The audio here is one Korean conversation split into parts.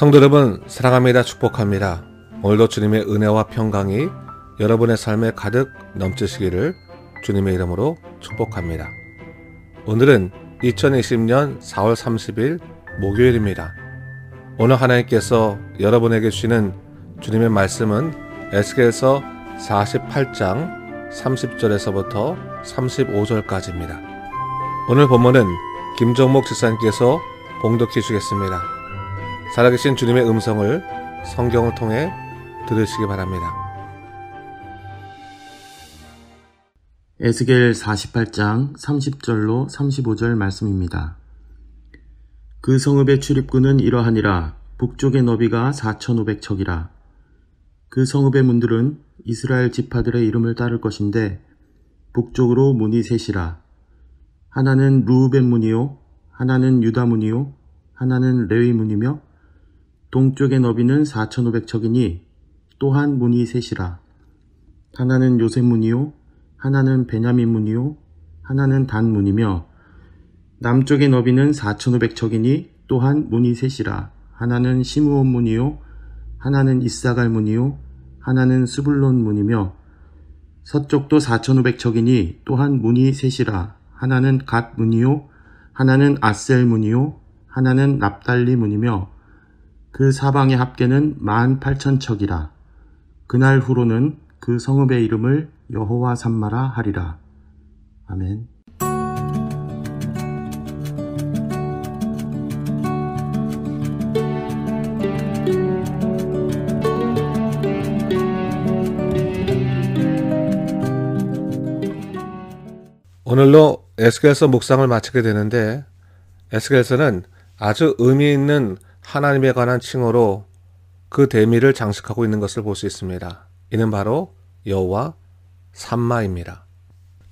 성도 여러분 사랑합니다 축복합니다. 오늘도 주님의 은혜와 평강이 여러분의 삶에 가득 넘치시기를 주님의 이름으로 축복합니다. 오늘은 2020년 4월 30일 목요일입니다. 오늘 하나님께서 여러분에게 주시는 주님의 말씀은 에스겔서 48장 30절에서부터 35절까지입니다. 오늘 본문은 김정목 지사님께서 봉독해 주겠습니다. 살아계신 주님의 음성을 성경을 통해 들으시기 바랍니다. 에스겔 48장 30절로 35절 말씀입니다. 그 성읍의 출입구는 이러하니라 북쪽의 너비가 4,500척이라 그 성읍의 문들은 이스라엘 지파들의 이름을 따를 것인데 북쪽으로 문이 셋이라 하나는 루우벤 문이요 하나는 유다 문이요 하나는 레위 문이며 동쪽의 너비는 4,500척이니 또한 문이 셋이라. 하나는 요셉 문이요, 하나는 베냐민 문이요, 하나는 단 문이며 남쪽의 너비는 4,500척이니 또한 문이 셋이라. 하나는 시므온 문이요, 하나는 이사갈 문이요, 하나는 스불론 문이며 서쪽도 4,500척이니 또한 문이 셋이라. 하나는 갓 문이요, 하나는 아셀 문이요, 하나는 납달리 문이며 그 사방의 합계는 만 팔천 척이라. 그날 후로는 그 성읍의 이름을 여호와 삼마라 하리라. 아멘. 오늘로 에스겔서 묵상을 마치게 되는데 에스겔서는 아주 의미 있는 하나님에 관한 칭호로 그 대미를 장식하고 있는 것을 볼 수 있습니다. 이는 바로 여호와 삼마입니다.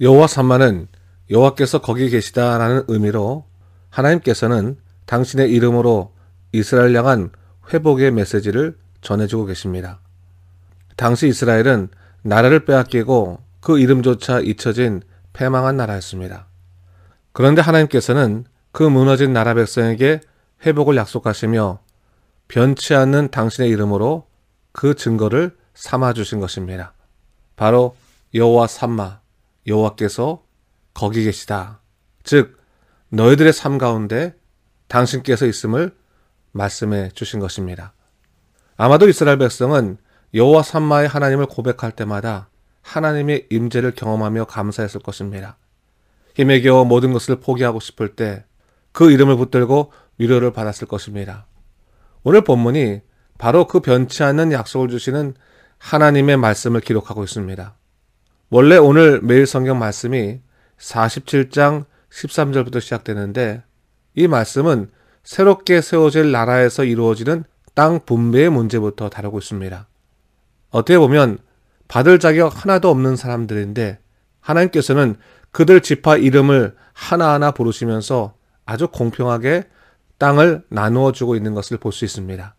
여호와 삼마는 여호와께서 거기 계시다라는 의미로 하나님께서는 당신의 이름으로 이스라엘 향한 회복의 메시지를 전해주고 계십니다. 당시 이스라엘은 나라를 빼앗기고 그 이름조차 잊혀진 패망한 나라였습니다. 그런데 하나님께서는 그 무너진 나라 백성에게 회복을 약속하시며 변치 않는 당신의 이름으로 그 증거를 삼아 주신 것입니다. 바로 여호와 삼마 여호와께서 거기 계시다. 즉 너희들의 삶 가운데 당신께서 있음을 말씀해 주신 것입니다. 아마도 이스라엘 백성은 여호와 삼마의 하나님을 고백할 때마다 하나님의 임재를 경험하며 감사했을 것입니다. 힘에 겨워 모든 것을 포기하고 싶을 때 그 이름을 붙들고 위로를 받았을 것입니다. 오늘 본문이 바로 그 변치 않는 약속을 주시는 하나님의 말씀을 기록하고 있습니다. 원래 오늘 매일 성경 말씀이 47장 13절부터 시작되는데 이 말씀은 새롭게 세워질 나라에서 이루어지는 땅 분배의 문제부터 다루고 있습니다. 어떻게 보면 받을 자격 하나도 없는 사람들인데 하나님께서는 그들 지파 이름을 하나하나 부르시면서 아주 공평하게 땅을 나누어 주고 있는 것을 볼 수 있습니다.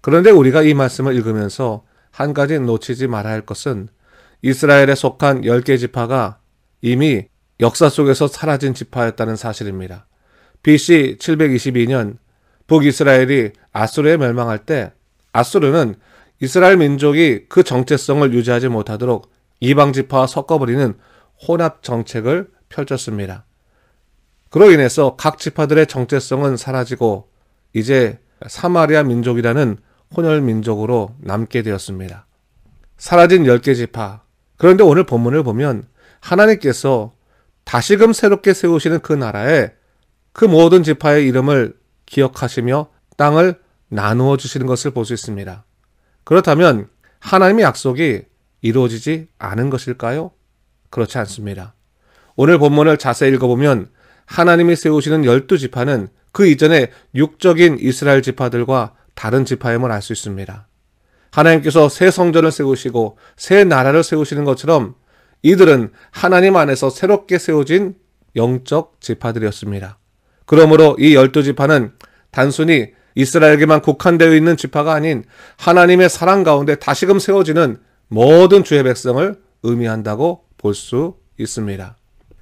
그런데 우리가 이 말씀을 읽으면서 한 가지 놓치지 말아야 할 것은 이스라엘에 속한 10개 지파가 이미 역사 속에서 사라진 지파였다는 사실입니다. BC 722년 북이스라엘이 아수르에 멸망할 때 아수르는 이스라엘 민족이 그 정체성을 유지하지 못하도록 이방 지파와 섞어버리는 혼합 정책을 펼쳤습니다. 그로 인해서 각 지파들의 정체성은 사라지고 이제 사마리아 민족이라는 혼혈 민족으로 남게 되었습니다. 사라진 10개 지파. 그런데 오늘 본문을 보면 하나님께서 다시금 새롭게 세우시는 그 나라에 그 모든 지파의 이름을 기억하시며 땅을 나누어 주시는 것을 볼 수 있습니다. 그렇다면 하나님의 약속이 이루어지지 않은 것일까요? 그렇지 않습니다. 오늘 본문을 자세히 읽어보면 하나님이 세우시는 열두 지파는 그 이전에 육적인 이스라엘 지파들과 다른 지파임을 알 수 있습니다. 하나님께서 새 성전을 세우시고 새 나라를 세우시는 것처럼 이들은 하나님 안에서 새롭게 세워진 영적 지파들이었습니다. 그러므로 이 열두 지파는 단순히 이스라엘에게만 국한되어 있는 지파가 아닌 하나님의 사랑 가운데 다시금 세워지는 모든 주의 백성을 의미한다고 볼 수 있습니다.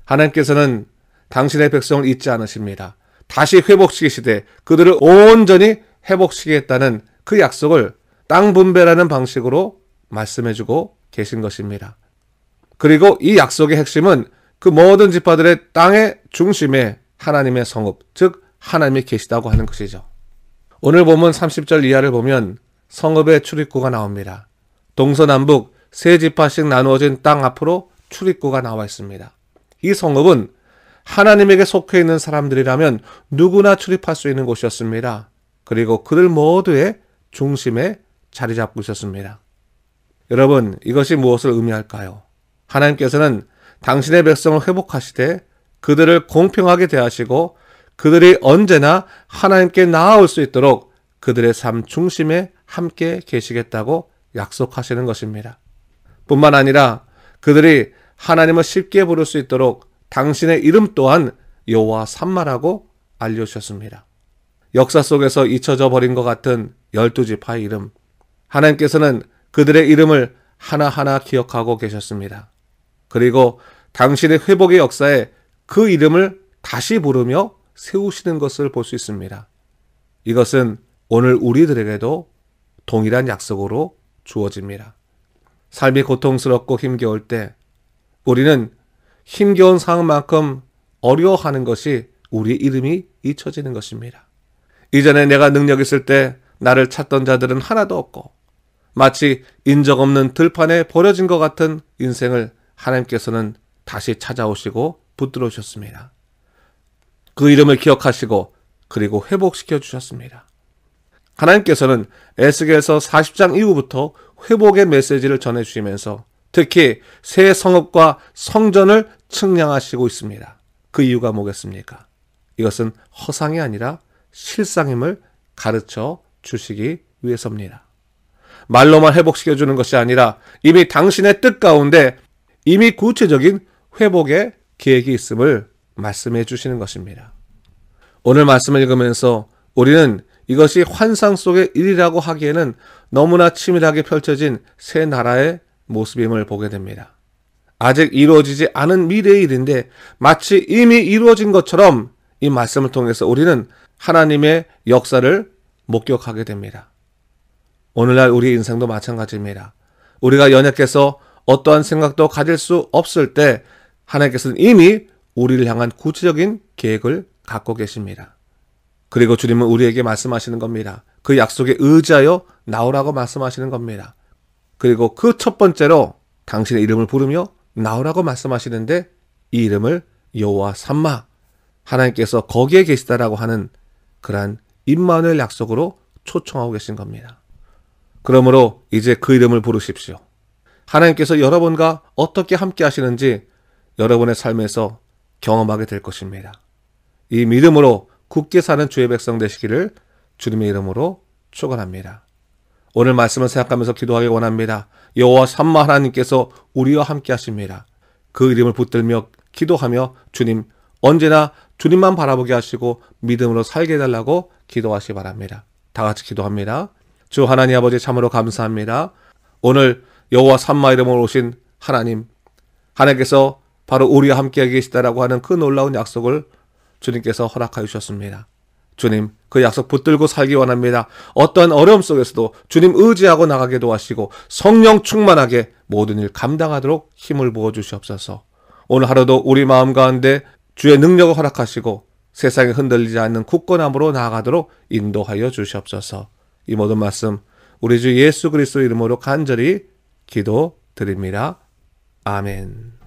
하나님께서는 당신의 백성을 잊지 않으십니다. 다시 회복시키시되 그들을 온전히 회복시키겠다는 그 약속을 땅 분배라는 방식으로 말씀해주고 계신 것입니다. 그리고 이 약속의 핵심은 그 모든 지파들의 땅의 중심에 하나님의 성읍, 즉 하나님이 계시다고 하는 것이죠. 오늘 본문 30절 이하를 보면 성읍의 출입구가 나옵니다. 동서남북 세 지파씩 나누어진 땅 앞으로 출입구가 나와 있습니다. 이 성읍은 하나님에게 속해 있는 사람들이라면 누구나 출입할 수 있는 곳이었습니다. 그리고 그들 모두의 중심에 자리 잡고 있었습니다. 여러분, 이것이 무엇을 의미할까요? 하나님께서는 당신의 백성을 회복하시되 그들을 공평하게 대하시고 그들이 언제나 하나님께 나아올 수 있도록 그들의 삶 중심에 함께 계시겠다고 약속하시는 것입니다. 뿐만 아니라 그들이 하나님을 쉽게 부를 수 있도록 당신의 이름 또한 여호와 삼마라고 알려주셨습니다. 역사 속에서 잊혀져 버린 것 같은 열두 지파의 이름. 하나님께서는 그들의 이름을 하나하나 기억하고 계셨습니다. 그리고 당신의 회복의 역사에 그 이름을 다시 부르며 세우시는 것을 볼 수 있습니다. 이것은 오늘 우리들에게도 동일한 약속으로 주어집니다. 삶이 고통스럽고 힘겨울 때 우리는 힘겨운 상황만큼 어려워하는 것이 우리 이름이 잊혀지는 것입니다. 이전에 내가 능력 있을 때 나를 찾던 자들은 하나도 없고 마치 인적 없는 들판에 버려진 것 같은 인생을 하나님께서는 다시 찾아오시고 붙들어 오셨습니다. 그 이름을 기억하시고 그리고 회복시켜 주셨습니다. 하나님께서는 에스겔서 40장 이후부터 회복의 메시지를 전해 주시면서 특히 새 성읍과 성전을 측량하시고 있습니다. 그 이유가 뭐겠습니까? 이것은 허상이 아니라 실상임을 가르쳐 주시기 위해서입니다. 말로만 회복시켜 주는 것이 아니라 이미 당신의 뜻 가운데 이미 구체적인 회복의 계획이 있음을 말씀해 주시는 것입니다. 오늘 말씀을 읽으면서 우리는 이것이 환상 속의 일이라고 하기에는 너무나 치밀하게 펼쳐진 새 나라의 모습임을 보게 됩니다. 아직 이루어지지 않은 미래의 일인데 마치 이미 이루어진 것처럼 이 말씀을 통해서 우리는 하나님의 역사를 목격하게 됩니다. 오늘날 우리 인생도 마찬가지입니다. 우리가 연약해서 어떠한 생각도 가질 수 없을 때 하나님께서는 이미 우리를 향한 구체적인 계획을 갖고 계십니다. 그리고 주님은 우리에게 말씀하시는 겁니다. 그 약속에 의지하여 나오라고 말씀하시는 겁니다. 그리고 그 첫 번째로 당신의 이름을 부르며 나오라고 말씀하시는데 이 이름을 여호와 삼마 하나님께서 거기에 계시다라고 하는 그러한 임마누엘 약속으로 초청하고 계신 겁니다. 그러므로 이제 그 이름을 부르십시오. 하나님께서 여러분과 어떻게 함께 하시는지 여러분의 삶에서 경험하게 될 것입니다. 이 믿음으로 굳게 사는 주의 백성 되시기를 주님의 이름으로 축원합니다. 오늘 말씀을 생각하면서 기도하기 원합니다. 여호와 삼마 하나님께서 우리와 함께 하십니다. 그 이름을 붙들며 기도하며 주님 언제나 주님만 바라보게 하시고 믿음으로 살게 해달라고 기도하시 바랍니다. 다 같이 기도합니다. 주 하나님 아버지 참으로 감사합니다. 오늘 여호와 삼마 이름으로 오신 하나님 하나님께서 바로 우리와 함께 계시다라고 하는 그 놀라운 약속을 주님께서 허락하여 주셨습니다. 주님, 그 약속 붙들고 살기 원합니다. 어떠한 어려움 속에서도 주님 의지하고 나가게 도와시고 성령 충만하게 모든 일 감당하도록 힘을 부어 주시옵소서. 오늘 하루도 우리 마음 가운데 주의 능력을 허락하시고 세상에 흔들리지 않는 굳건함으로 나아가도록 인도하여 주시옵소서. 이 모든 말씀 우리 주 예수 그리스도 이름으로 간절히 기도 드립니다. 아멘.